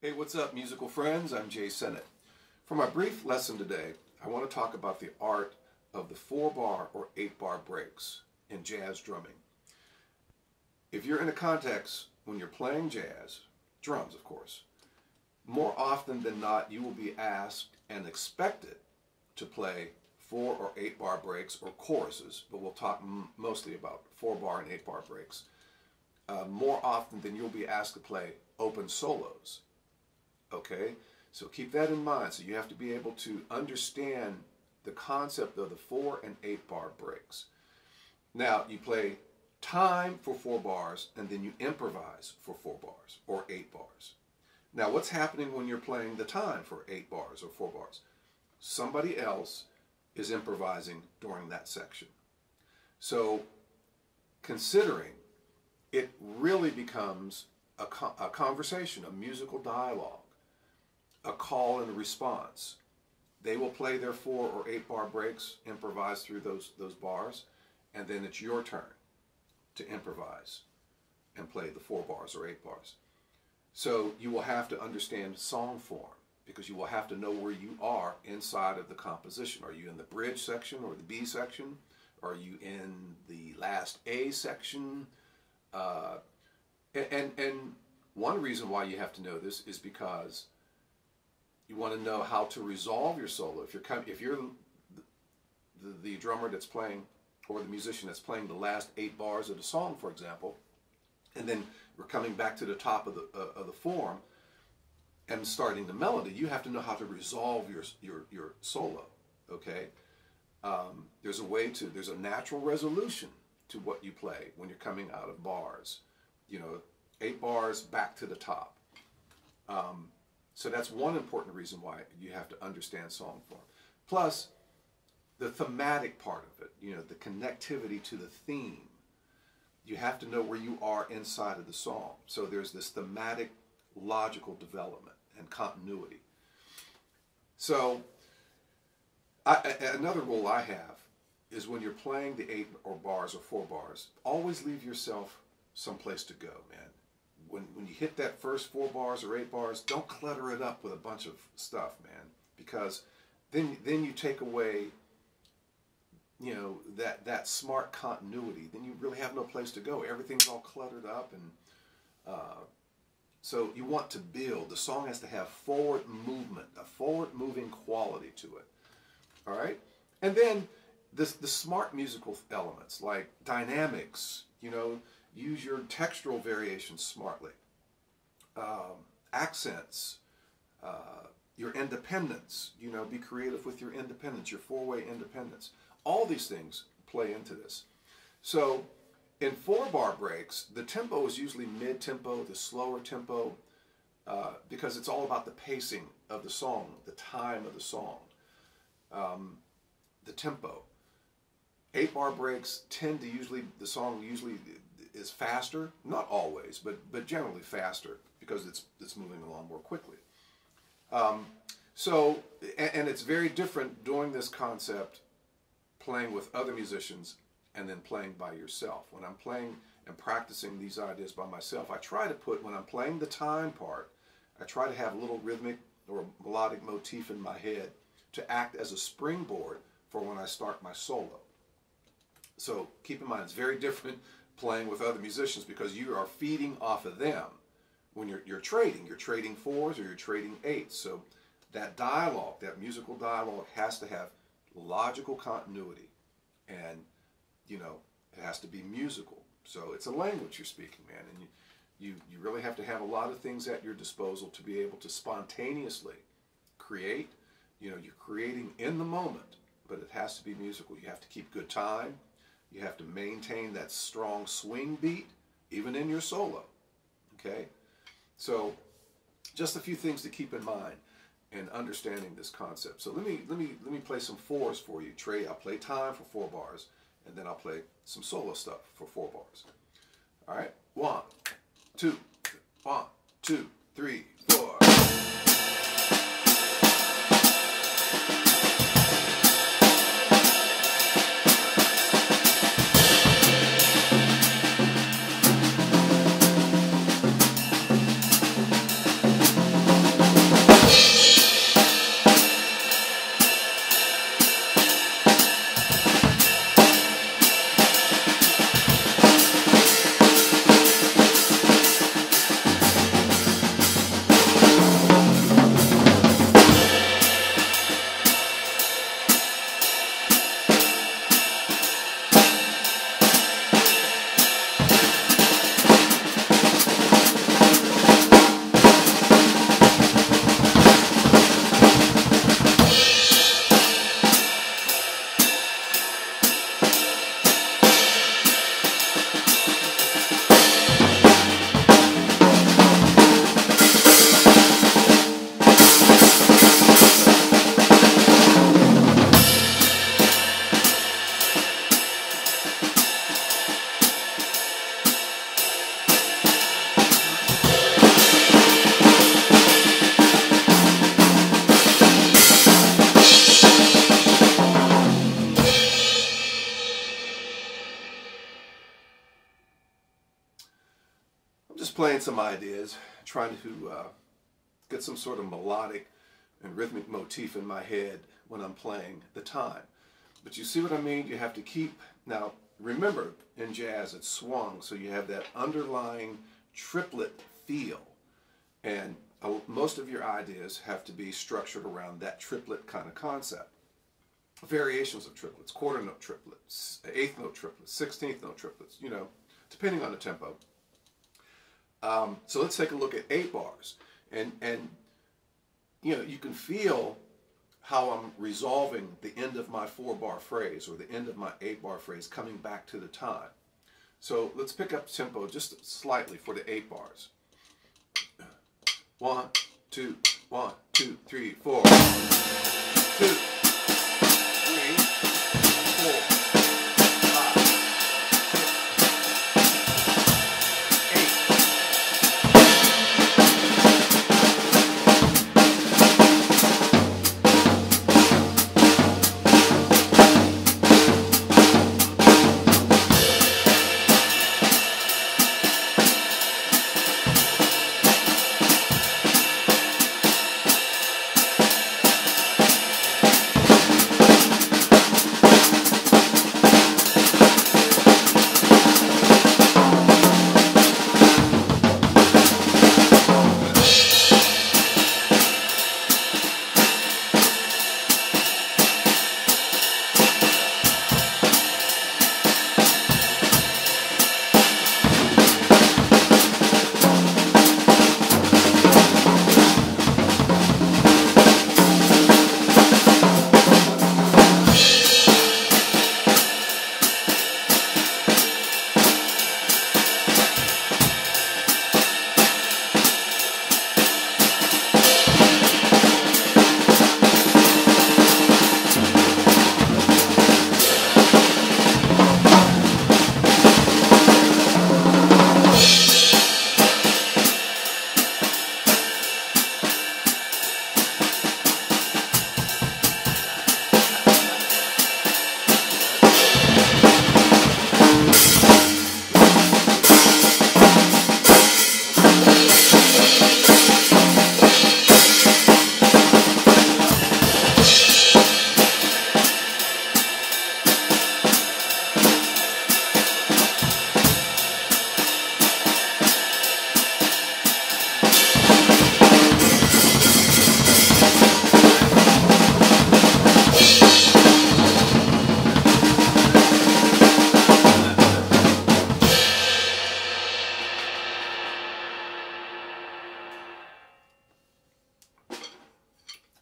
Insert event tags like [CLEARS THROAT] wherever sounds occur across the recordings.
Hey, what's up, musical friends? I'm Jae Sinnett. For my brief lesson today, I want to talk about the art of the four bar or eight bar breaks in jazz drumming. If you're in a context when you're playing jazz, drums of course, more often than not you will be asked and expected to play four or eight bar breaks or choruses, but we'll talk mostly about four bar and eight bar breaks. Uh, more often than you'll be asked to play open solos. Okay? So keep that in mind. So you have to be able to understand the concept of the four and eight bar breaks. Now, you play time for four bars and then you improvise for four bars or eight bars. Now, what's happening when you're playing the time for eight bars or four bars? Somebody else is improvising during that section. So, considering it really becomes a, a conversation, a musical dialogue, a call and response. They will play their four or eight bar breaks, improvise through those, those bars, and then it's your turn to improvise and play the four bars or eight bars. So you will have to understand song form because you will have to know where you are inside of the composition. Are you in the bridge section or the B section? Are you in the last A section? Uh, and, and, and one reason why you have to know this is because you want to know how to resolve your solo. If you're if you're the, the, the drummer that's playing or the musician that's playing the last eight bars of the song, for example, and then we're coming back to the top of the uh, of the form and starting the melody, you have to know how to resolve your your your solo. Okay, um, there's a way to there's a natural resolution to what you play when you're coming out of bars. You know, eight bars back to the top. Um, so that's one important reason why you have to understand song form. Plus, the thematic part of it, you know, the connectivity to the theme. You have to know where you are inside of the song. So there's this thematic, logical development and continuity. So, I, another rule I have is when you're playing the eight or bars or four bars, always leave yourself someplace to go, man when, when you hit that first four bars or eight bars, don't clutter it up with a bunch of stuff, man, because then then you take away, you know, that that smart continuity. Then you really have no place to go. Everything's all cluttered up, and uh, so you want to build. The song has to have forward movement, a forward moving quality to it. All right, and then this the smart musical elements like dynamics, you know Use your textural variations smartly. Um, accents, uh, your independence, you know, be creative with your independence, your four-way independence. All these things play into this. So in four-bar breaks, the tempo is usually mid-tempo, the slower tempo, uh, because it's all about the pacing of the song, the time of the song, um, the tempo. Eight-bar breaks tend to usually, the song usually is faster, not always, but but generally faster because it's it's moving along more quickly. Um, so, and, and, it's very different doing this concept, playing with other musicians, and then playing by yourself. When I'm playing and practicing these ideas by myself, I try to put when I'm playing the time part, I try to have a little rhythmic or melodic motif in my head to act as a springboard for when I start my solo. So keep in mind, it's very different playing with other musicians because you are feeding off of them when you're, you're trading. You're trading fours or you're trading eights. So that dialogue, that musical dialogue has to have logical continuity and, you know, it has to be musical. So it's a language you're speaking, man. And you, you, you really have to have a lot of things at your disposal to be able to spontaneously create. You know, you're creating in the moment, but it has to be musical. You have to keep good time. You have to maintain that strong swing beat, even in your solo. Okay? So, just a few things to keep in mind in understanding this concept. So let me let me let me play some fours for you. Trey, I'll play time for four bars, and then I'll play some solo stuff for four bars. All right, one, two, one, two, three, four. Just playing some ideas, trying to uh, get some sort of melodic and rhythmic motif in my head when I'm playing the time. But you see what I mean? You have to keep, now remember in jazz it's swung, so you have that underlying triplet feel. And uh, most of your ideas have to be structured around that triplet kind of concept. Variations of triplets, quarter note triplets, eighth note triplets, sixteenth note triplets, you know, depending on the tempo. Um, so let's take a look at eight bars. And, and you know, you can feel how I'm resolving the end of my four bar phrase or the end of my eight bar phrase coming back to the time. So let's pick up tempo just slightly for the eight bars. One, two, one, two, three, four. Two,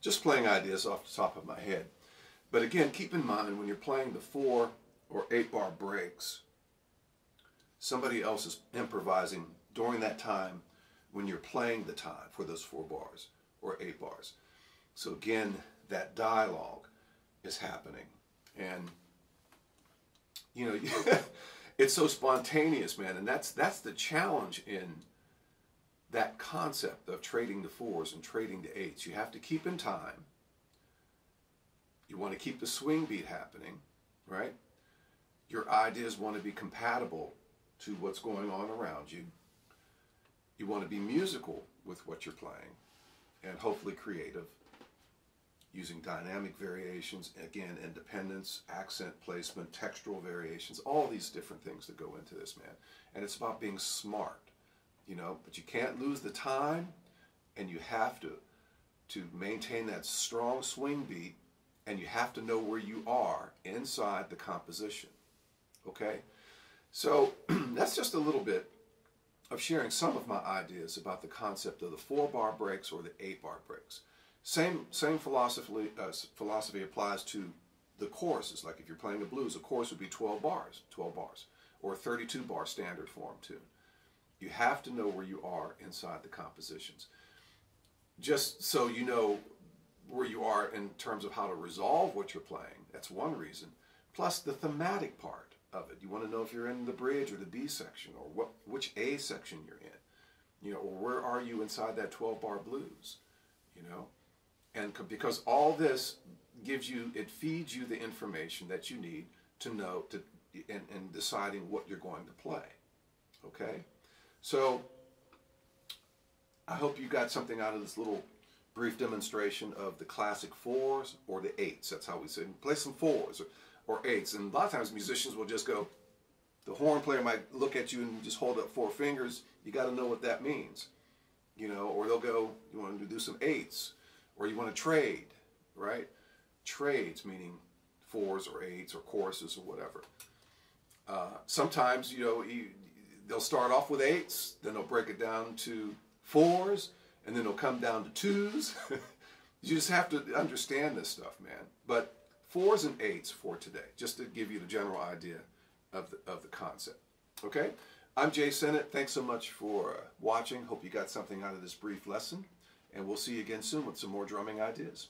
just playing ideas off the top of my head. But again, keep in mind when you're playing the four or eight bar breaks, somebody else is improvising during that time when you're playing the time for those four bars or eight bars. So again, that dialogue is happening. And, you know, [LAUGHS] it's so spontaneous, man. And that's, that's the challenge in that concept of trading the fours and trading the eights. You have to keep in time. You want to keep the swing beat happening, right? Your ideas want to be compatible to what's going on around you. You want to be musical with what you're playing and hopefully creative using dynamic variations, again, independence, accent placement, textural variations, all these different things that go into this, man. And it's about being smart you know, but you can't lose the time and you have to to maintain that strong swing beat and you have to know where you are inside the composition. Okay? So [CLEARS THROAT] that's just a little bit of sharing some of my ideas about the concept of the four bar breaks or the eight bar breaks. Same same philosophy uh, philosophy applies to the choruses. Like if you're playing the blues, a chorus would be 12 bars, 12 bars, or a 32 bar standard form too. You have to know where you are inside the compositions. Just so you know where you are in terms of how to resolve what you're playing. That's one reason. Plus the thematic part of it. You want to know if you're in the bridge or the B section or what which A section you're in. You know, or where are you inside that 12 bar blues? You know? And because all this gives you it feeds you the information that you need to know to in, in deciding what you're going to play. Okay? So I hope you got something out of this little brief demonstration of the classic fours or the eights. That's how we say play some fours or, or eights. And a lot of times musicians will just go, the horn player might look at you and just hold up four fingers. You got to know what that means, you know. Or they'll go, you want to do some eights, or you want to trade, right? Trades meaning fours or eights or choruses or whatever. Uh, sometimes, you know, you, they'll start off with eights, then they'll break it down to fours, and then they'll come down to twos. [LAUGHS] you just have to understand this stuff, man. But fours and eights for today, just to give you the general idea of the, of the concept. Okay? I'm Jae Sinnett. Thanks so much for watching. Hope you got something out of this brief lesson. And we'll see you again soon with some more drumming ideas.